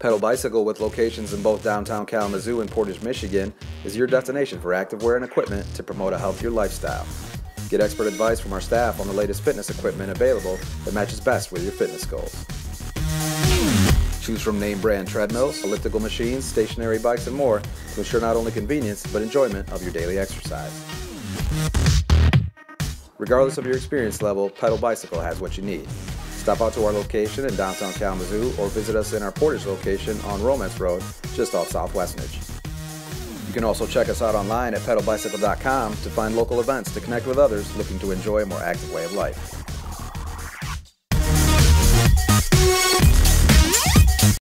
Pedal Bicycle, with locations in both downtown Kalamazoo and Portage, Michigan, is your destination for activewear and equipment to promote a healthier lifestyle. Get expert advice from our staff on the latest fitness equipment available that matches best with your fitness goals. Choose from name brand treadmills, elliptical machines, stationary bikes, and more to ensure not only convenience but enjoyment of your daily exercise. Regardless of your experience level, Pedal Bicycle has what you need. Stop out to our location in downtown Kalamazoo or visit us in our Portage location on Romence Road, just off South Westnedge. You can also check us out online at pedalbicycle.com to find local events to connect with others looking to enjoy a more active way of life.